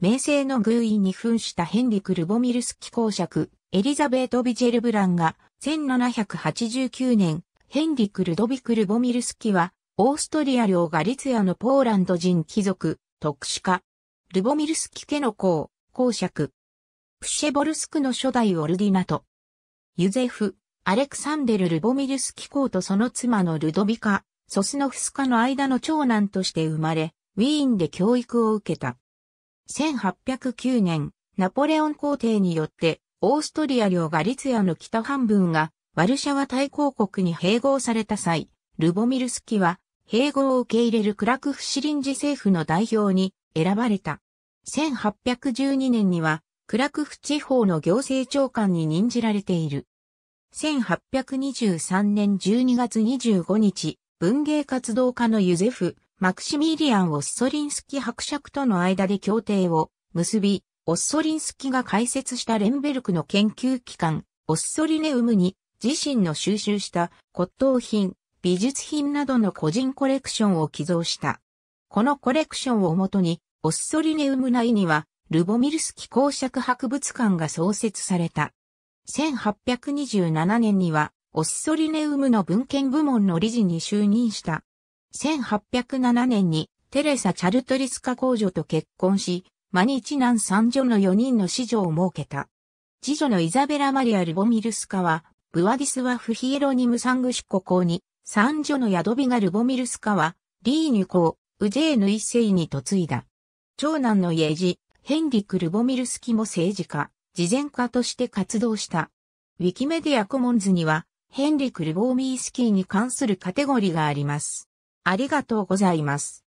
名声の偶意に扮したヘンリク・ルボミルスキ公爵、エリザベート・ビジェルブランが、1789年、ヘンリク・ルドビク・ルボミルスキは、オーストリア領ガリツヤのポーランド人貴族、特殊家。ルボミルスキ家の公、公爵。プシェボルスクの初代オルディナト。ユゼフ、アレクサンデル・ルボミルスキ公とその妻のルドビカ、ソスノフスカの間の長男として生まれ、ウィーンで教育を受けた。1809年、ナポレオン皇帝によって、オーストリア領ガリツヤの北半分が、ワルシャワ大公国に併合された際、ルボミルスキは、併合を受け入れるクラクフシリンジ政府の代表に選ばれた。1812年には、クラクフ地方の行政長官に任じられている。1823年12月25日、文芸活動家のユゼフ、マクシミリアン・オッソリンスキ伯爵との間で協定を結び、オッソリンスキが開設したレンベルクの研究機関、オッソリネウムに自身の収集した骨董品、美術品などの個人コレクションを寄贈した。このコレクションをもとに、オッソリネウム内にはルボミルスキ公爵博物館が創設された。1827年には、オッソリネウムの文献部門の理事に就任した。1807年に、テレサ・チャルトリスカ公女と結婚し、マニチナン三女の4人の子女を設けた。次女のイザベラ・マリア・ルボミルスカは、ブワディスワフ・ヒエロニム・サングシュコ公に、三女のヤドビガ・ルボミルスカは、リーニュ公、ウジェーヌ一世に嫁いだ。長男の家路、ヘンリク・ルボミルスキも政治家、慈善家として活動した。ウィキメディアコモンズには、ヘンリク・ルボーミースキーに関するカテゴリーがあります。ありがとうございます。